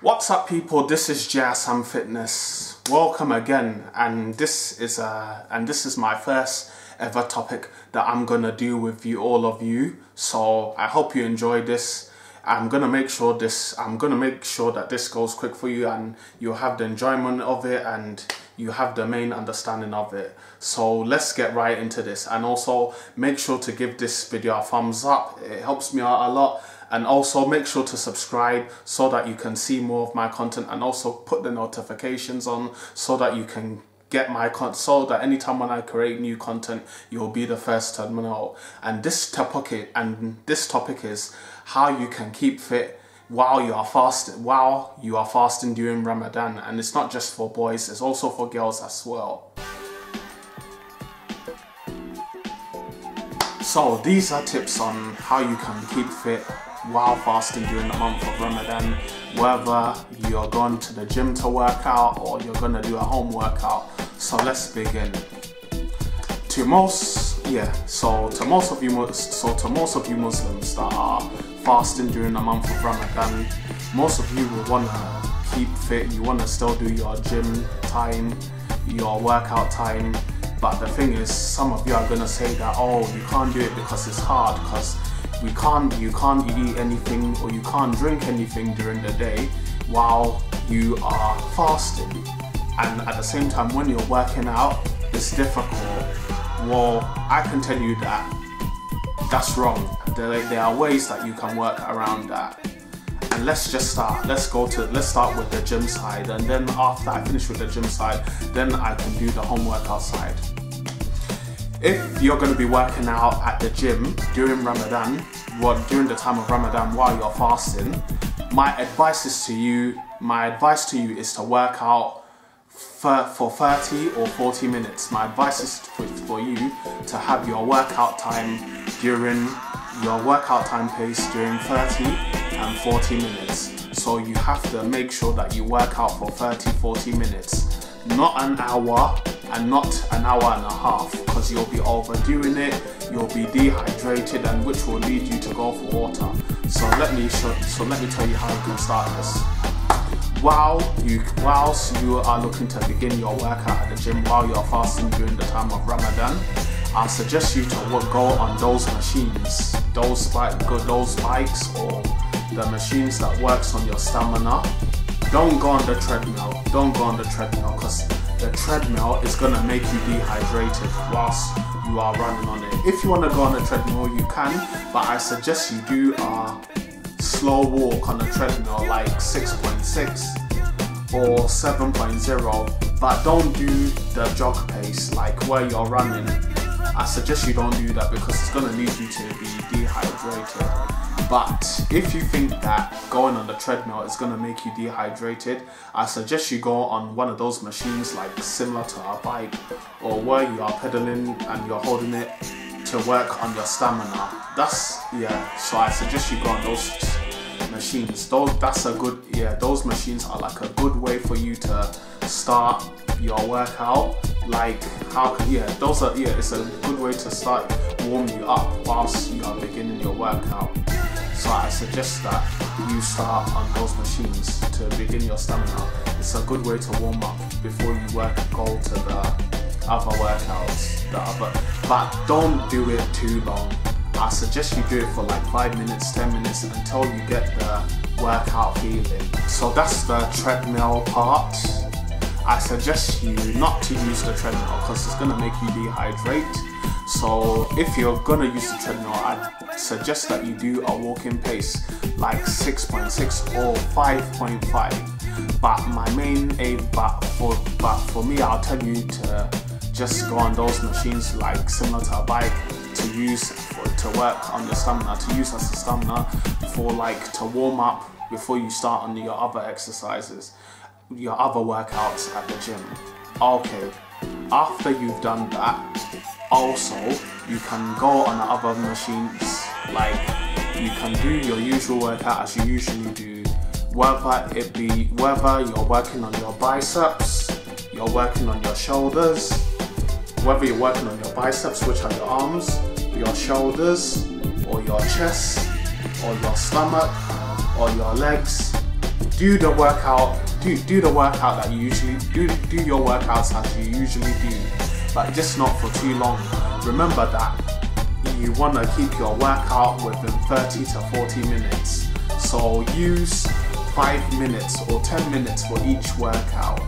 What's up people, this is Jasam Fitness. Welcome again and this is uh and this is my first ever topic that I'm gonna do with you all of you. So I hope you enjoy this. I'm gonna make sure this I'm gonna make sure that this goes quick for you and you have the enjoyment of it and you have the main understanding of it. So let's get right into this and also make sure to give this video a thumbs up. It helps me out a lot and also make sure to subscribe so that you can see more of my content and also put the notifications on so that you can get my content so that anytime when I create new content you'll be the first to know. And this topic and this topic is how you can keep fit while you are fasting while you are fasting during Ramadan. And it's not just for boys it's also for girls as well. So these are tips on how you can keep fit while fasting during the month of Ramadan, whether you're going to the gym to work out or you're going to do a home workout. So let's begin. To most, yeah, so to most of you, so to most of you Muslims that are fasting during the month of Ramadan, most of you will want to keep fit, you want to still do your gym time, your workout time, but the thing is, some of you are gonna say that, oh, you can't do it because it's hard, because we can't you can't eat anything or you can't drink anything during the day while you are fasting. And at the same time when you're working out it's difficult. Well i can tell you that that's wrong. There, there are ways that you can work around that. And let's just start let's go to let's start with the gym side. And then after i finish with the gym side then i can do the homework workout side if you're going to be working out at the gym during Ramadan, what during the time of Ramadan while you're fasting, my advice is to you, my advice to you is to work out for, for 30 or 40 minutes. My advice is for, for you to have your workout time during your workout time pace during 30 and 40 minutes. So you have to make sure that you work out for 30 40 minutes, not an hour and not an hour and a half because you'll be overdoing it, you'll be dehydrated and which will lead you to go for water. So let me show, so let me tell you how you can start this. While you whilst you are looking to begin your workout at the gym while you're fasting during the time of Ramadan, I suggest you to go on those machines, those bike, those bikes or the machines that works on your stamina. Don't go on the treadmill. Don't go on the treadmill because the treadmill is gonna make you dehydrated whilst you are running on it. If you wanna go on a treadmill, you can, but I suggest you do a slow walk on a treadmill like 6.6 or 7.0, but don't do the jog pace like where you're running. I suggest you don't do that because it's gonna lead you to be dehydrated. But if you think that going on the treadmill is going to make you dehydrated, I suggest you go on one of those machines like similar to a bike or where you are pedaling and you're holding it to work on your stamina. That's, yeah, so I suggest you go on those machines. Those, that's a good, yeah, those machines are like a good way for you to start your workout. Like how, yeah, those are, yeah, it's a good way to start warm you up whilst you are beginning your workout. So I suggest that you start on those machines to begin your stamina. It's a good way to warm up before you work go to the other workouts. The other, but don't do it too long. I suggest you do it for like five minutes, ten minutes until you get the workout feeling. So that's the treadmill part. I suggest you not to use the treadmill because it's gonna make you dehydrate so if you're gonna use the treadmill, I suggest that you do a walking pace like 6.6 or 5.5. But my main aim, but for but for me, I'll tell you to just go on those machines like similar to a bike to use for, to work on your stamina, to use as a stamina for like to warm up before you start on your other exercises, your other workouts at the gym. Okay, after you've done that, also you can go on other machines like you can do your usual workout as you usually do. Whether it be whether you're working on your biceps you're working on your shoulders whether you're working on your biceps which are your arms your shoulders or your chest or your stomach or your legs do the workout, do do the workout that you usually do do your workouts as you usually do, but just not for too long. Remember that you want to keep your workout within 30 to 40 minutes. So use 5 minutes or 10 minutes for each workout.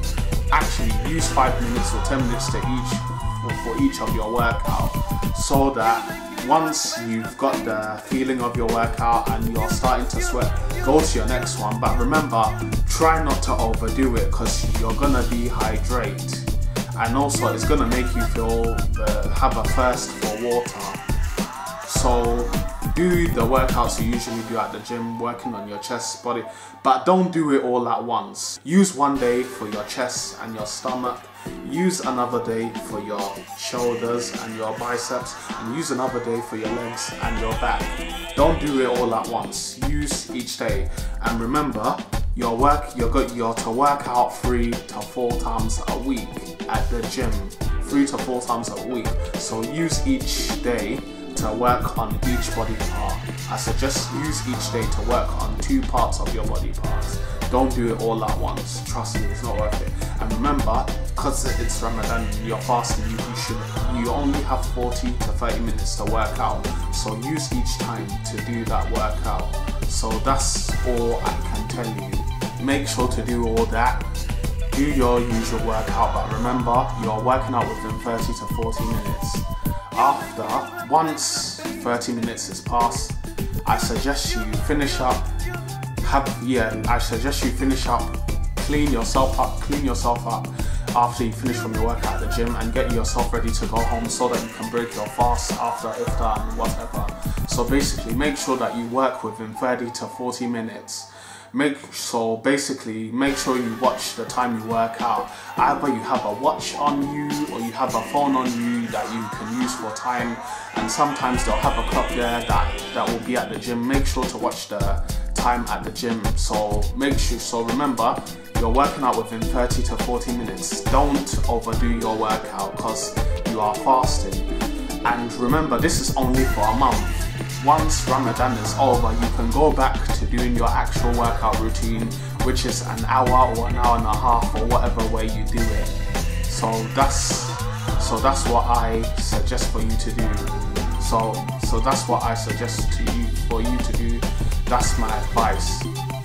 Actually, use 5 minutes or 10 minutes to each for each of your workout so that once you've got the feeling of your workout and you're starting to sweat, go to your next one. But remember, try not to overdo it because you're gonna dehydrate, and also it's gonna make you feel have a thirst for water. So do the workouts you usually do at the gym, working on your chest, body, but don't do it all at once. Use one day for your chest and your stomach, use another day for your shoulders and your biceps, and use another day for your legs and your back. Don't do it all at once. Use each day. And remember, your work you're good you're to work out three to four times a week at the gym. Three to four times a week. So use each day to work on each body part. I suggest use each day to work on two parts of your body parts. Don't do it all at once. Trust me, it's not worth it. And remember, because it's Ramadan, you're fasting, you, you should you only have 40 to 30 minutes to work out. So use each time to do that workout. So that's all I can tell you. Make sure to do all that do your usual workout, but remember you're working out within 30 to 40 minutes after, once 30 minutes has passed, I suggest you finish up, have, yeah, I suggest you finish up, clean yourself up, clean yourself up after you finish from your workout at the gym and get yourself ready to go home so that you can break your fast after iftar and whatever. So basically make sure that you work within 30 to 40 minutes make so basically make sure you watch the time you work out. Either you have a watch on you or you have a phone on you that you can use for time. And sometimes they'll have a clock there that that will be at the gym. Make sure to watch the time at the gym. So make sure so remember you're working out within 30 to 40 minutes. Don't overdo your workout because you are fasting. And remember this is only for a month once Ramadan is over, you can go back to doing your actual workout routine, which is an hour or an hour and a half or whatever way you do it. So that's so that's what I suggest for you to do. So so that's what I suggest to you for you to do. That's my advice.